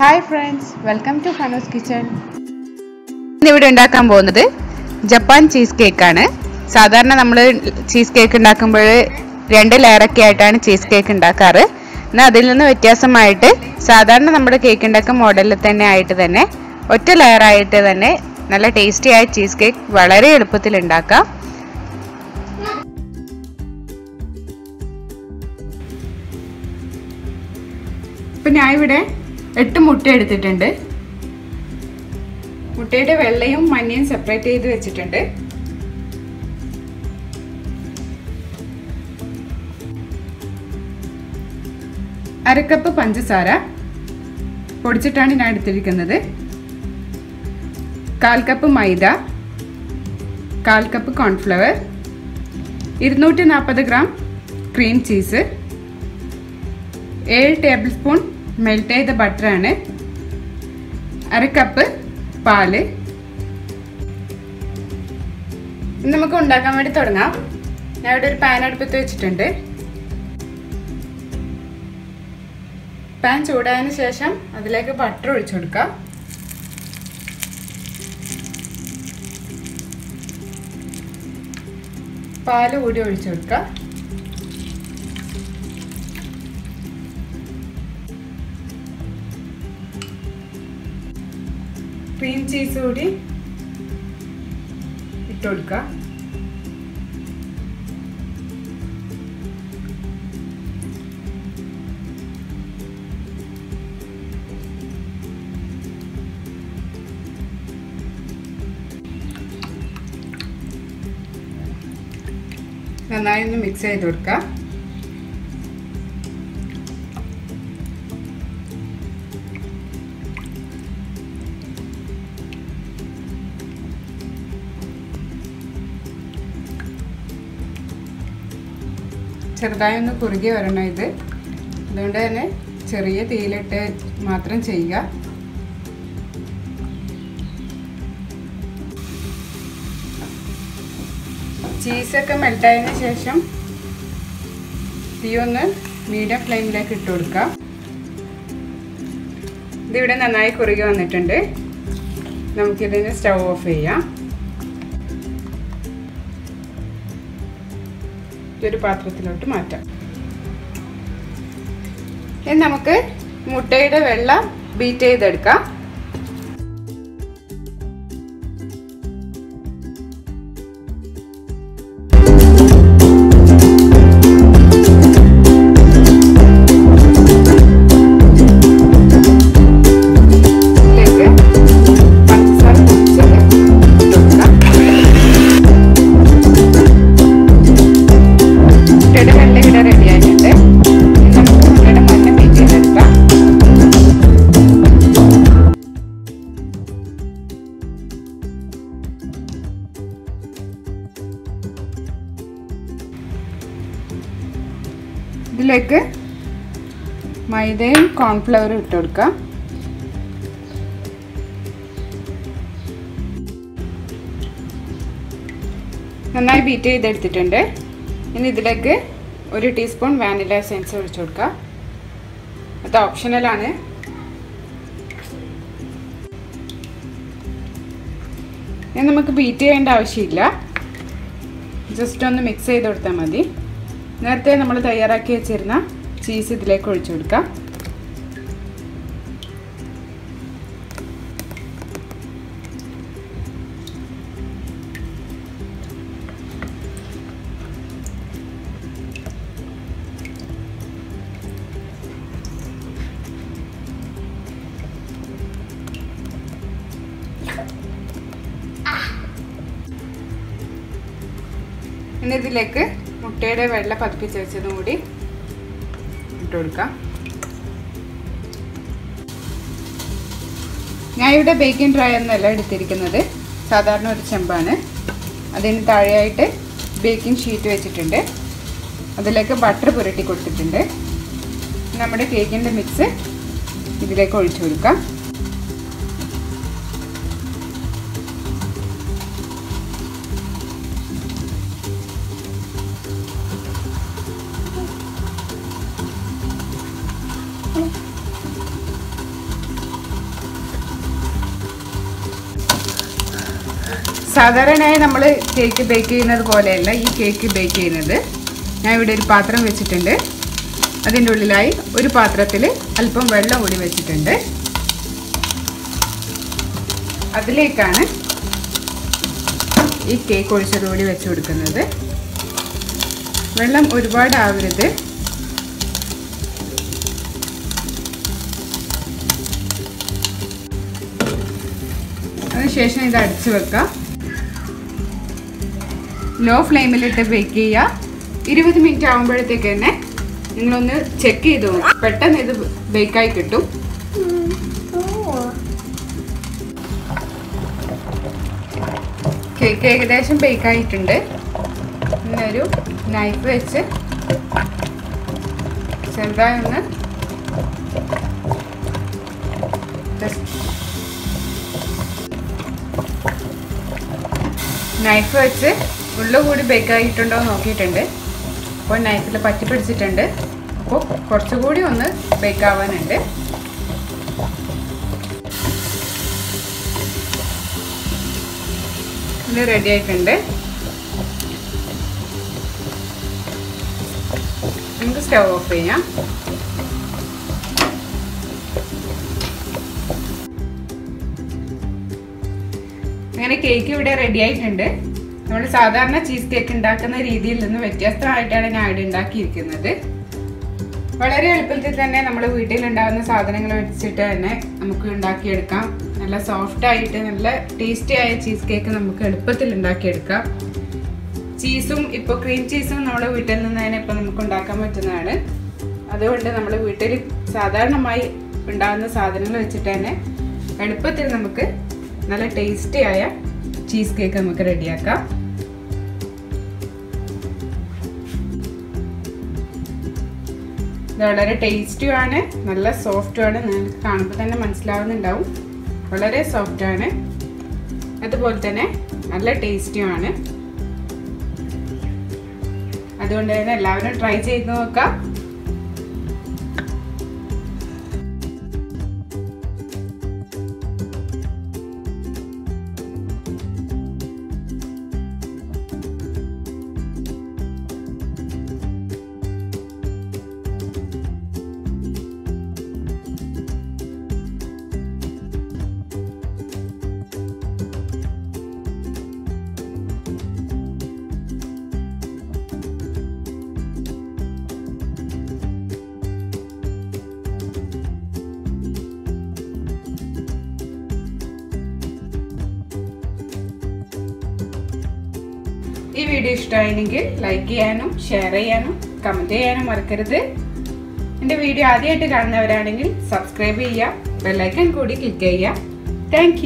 Hi friends welcome to ഫനോസ് kitchen ഇന്നിവിടെ ഉണ്ടാക്കാൻ പോകുന്നത് ജപ്പാൻ ചീസ് കേക്കാണ് സാധാരണ നമ്മൾ ചീസ് കേക്ക് ഉണ്ടാക്കുമ്പോൾ രണ്ട് ലെയറൊക്കെ ആയിട്ടാണ് ചീസ് കേക്ക് ഉണ്ടാക്കാറ്. എന്നാൽ അതിൽ നിന്ന് വ്യത്യാസമായിട്ട് സാധാരണ നമ്മുടെ കേക്ക് ഉണ്ടാക്കുന്ന മോഡലിൽ തന്നെ ആയിട്ട് തന്നെ ഒറ്റ ലെയറായിട്ട് തന്നെ നല്ല ടേസ്റ്റി ആയ ചീസ് കേക്ക് വളരെ എളുപ്പത്തിൽ ഉണ്ടാക്കാം. ഇപ്പം ഞാൻ ഇവിടെ എട്ട് മുട്ട എടുത്തിട്ടുണ്ട്. മുട്ടയുടെ വെള്ളയും മഞ്ഞയും സെപ്പറേറ്റ് ചെയ്ത് വെച്ചിട്ടുണ്ട്. അരക്കപ്പ് പഞ്ചസാര പൊടിച്ചിട്ടാണ് ഞാൻ എടുത്തിരിക്കുന്നത്. കാൽ കപ്പ് മൈദ കാൽ കപ്പ് കോൺഫ്ലവർ ഇരുന്നൂറ്റി നാൽപ്പത് ഗ്രാം ക്രീം ചീസ് ഏഴ് ടേബിൾ സ്പൂൺ മെൽറ്റ് ചെയ്ത ബട്ടറാണ് അര കപ്പ് പാൽ. നമുക്ക് ഉണ്ടാക്കാൻ വേണ്ടി തുടങ്ങാം. ഞാൻ ഇവിടെ ഒരു പാൻ അടുപ്പത്ത് വെച്ചിട്ടുണ്ട്. പാൻ ചൂടായതിന് ശേഷം അതിലേക്ക് ബട്ടർ ഒഴിച്ചു കൊടുക്കാം. പാൽ കൂടി ഒഴിച്ചു കൊടുക്കാം. ക്രീം ചീസ് കൂടി ഇട്ട് കൊടുക്കുക നന്നായി ഒന്ന് മിക്സ് ചെയ്ത് കൊടുക്കുക ചെറുതായി ഒന്ന് കുറുകി വരണം ഇത്. അതുകൊണ്ട് തന്നെ ചെറിയ തീയിലിട്ട് മാത്രം ചെയ്യുക. ചീസൊക്കെ മെൽട്ടായതിന് ശേഷം തീ ഒന്ന് മീഡിയം ഫ്ലെയിമിലേക്ക് ഇട്ട് കൊടുക്കുക. ഇതിവിടെ നന്നായി കുറുകി വന്നിട്ടുണ്ട്. നമുക്കിതിന് സ്റ്റൗ ഓഫ് ചെയ്യാം. ഒരു പാത്രത്തിലോട്ട് മാറ്റാം. ഇനി നമുക്ക് മുട്ടയുടെ വെള്ളം ബീറ്റ് ചെയ്തെടുക്കാം. ഇതിലേക്ക് മൈദയും കോൺഫ്ലവറും ഇട്ട് കൊടുക്കാം നന്നായി ബീറ്റ് ചെയ്തെടുത്തിട്ടുണ്ട്. ഇനി ഇതിലേക്ക് ഒരു ടീസ്പൂൺ വാനില എസൻസ് ഒഴിച്ചു കൊടുക്കുക. അത് ഓപ്ഷണലാണ് ഇനി നമുക്ക് ബീറ്റ് ചെയ്യേണ്ട ആവശ്യമില്ല. ജസ്റ്റ് ഒന്ന് മിക്സ് ചെയ്ത് കൊടുത്താൽ മതി. നേരത്തെ നമ്മൾ തയ്യാറാക്കി വെച്ചിരുന്ന ചീസ് ഇതിലേക്ക് ഒഴിച്ചു കൊടുക്കാം. ഇതിലേക്ക് മുട്ടയുടെ വെള്ള പതിപ്പിച്ച് വെച്ചതും കൂടി ഇട്ട് കൊടുക്കാം. ഞാൻ ഇവിടെ ബേക്കിംഗ് ഡ്രയറിനല്ല എടുത്തിരിക്കുന്നത്. സാധാരണ ഒരു ചെമ്പാണ്. അതിന് താഴെയായിട്ട് ബേക്കിംഗ് ഷീറ്റ് വെച്ചിട്ടുണ്ട്. അതിലേക്ക് ബട്ടർ പുരട്ടി കൊടുത്തിട്ടുണ്ട്. നമ്മുടെ കേക്കിന്റെ മിക്സ് ഇതിലേക്ക് ഒഴിച്ചു കൊടുക്കാം. സാധാരണയായി നമ്മൾ കേക്ക് ബേക്ക് ചെയ്യുന്നത് പോലെയല്ല ഈ കേക്ക് ബേക്ക് ചെയ്യുന്നത്. ഞാൻ ഇവിടെ ഒരു പാത്രം വെച്ചിട്ടുണ്ട്. അതിന്റെ ഉള്ളിലായി ഒരു പാത്രത്തിൽ അല്പം വെള്ളം കൂടി വെച്ചിട്ടുണ്ട്. അതിലേക്കാണ് ഈ കേക്ക് ഒഴിച്ചത് കൂടി വെച്ച് കൊടുക്കുന്നത്. വെള്ളം ഒരുപാട് ആവരുത്. അതിനുശേഷം ഇത് അടിച്ചു വെക്കുക. ലോ ഫ്ലെയിമിലിട്ട് ബേക്ക് ചെയ്യുക. ഇരുപത് മിനിറ്റ് ആകുമ്പോഴത്തേക്ക് തന്നെ നിങ്ങളൊന്ന് ചെക്ക് ചെയ്ത് നോക്കും പെട്ടെന്ന് ഇത് ബേക്കായി കിട്ടും. കേക്ക് ഏകദേശം ബേക്കായിട്ടുണ്ട് ഇന്നൊരു നൈഫ് വെച്ച് ചെറുതായി ഒന്ന് നൈഫ് വെച്ച് ഉള്ളു കൂടി ബേക്കായിട്ടുണ്ടോ എന്ന് നോക്കിയിട്ടുണ്ട്. അപ്പോൾ നൈഫിൽ പറ്റി പിടിച്ചിട്ടുണ്ട്. അപ്പോൾ കുറച്ചുകൂടി ഒന്ന് ബേക്കാവാനുണ്ട് ഇത് റെഡി ആയിട്ടുണ്ട്. നമുക്ക് സ്റ്റവ് ഓഫ് ചെയ്യാം. അങ്ങനെ കേക്ക് ഇവിടെ റെഡി ആയിട്ടുണ്ട്. നമ്മൾ സാധാരണ ചീസ് കേക്ക് ഉണ്ടാക്കുന്ന രീതിയിൽ നിന്ന് വ്യത്യസ്തമായിട്ടാണ് ഞാൻ ഇവിടെ ഉണ്ടാക്കിയിരിക്കുന്നത്. വളരെ എളുപ്പത്തിൽ തന്നെ നമ്മൾ വീട്ടിലുണ്ടാകുന്ന സാധനങ്ങൾ വെച്ചിട്ട് തന്നെ നമുക്ക് ഉണ്ടാക്കിയെടുക്കാം. നല്ല സോഫ്റ്റ് ആയിട്ട് നല്ല ടേസ്റ്റി ആയ ചീസ് കേക്ക് നമുക്ക് എളുപ്പത്തിൽ ഉണ്ടാക്കിയെടുക്കാം. ചീസും ഇപ്പോൾ ക്രീം ചീസും നമ്മുടെ വീട്ടിൽ നിന്ന് തന്നെ ഇപ്പോൾ നമുക്ക് ഉണ്ടാക്കാൻ പറ്റുന്നതാണ്. അതുകൊണ്ട് നമ്മൾ വീട്ടിൽ സാധാരണമായി ഉണ്ടാകുന്ന സാധനങ്ങൾ വെച്ചിട്ട് തന്നെ എളുപ്പത്തിൽ നമുക്ക് നല്ല ടേസ്റ്റി ആയ ചീസ് കേക്ക് നമുക്ക് റെഡിയാക്കാം. ഇത് വളരെ ടേസ്റ്റും ആണ് നല്ല സോഫ്റ്റും ആണ്. നിങ്ങൾക്ക് കാണുമ്പോൾ തന്നെ മനസ്സിലാവുന്നുണ്ടാവും. വളരെ സോഫ്റ്റ് ആണ്. അതുപോലെ തന്നെ നല്ല ടേസ്റ്റിയുമാണ് അതുകൊണ്ട് തന്നെ എല്ലാവരും ട്രൈ ചെയ്ത് നോക്കാം. ഈ വീഡിയോ ഇഷ്ടമായെങ്കിൽ ലൈക്ക് ചെയ്യാനും ഷെയർ ചെയ്യാനും കമന്റ് ചെയ്യാനും മറക്കരുത്. എന്റെ വീഡിയോ ആദ്യമായിട്ട് കാണുന്നവരാണെങ്കിൽ സബ്സ്ക്രൈബ് ചെയ്യുക ബെല്ലൈക്കൺ കൂടി ക്ലിക്ക് ചെയ്യുക. താങ്ക്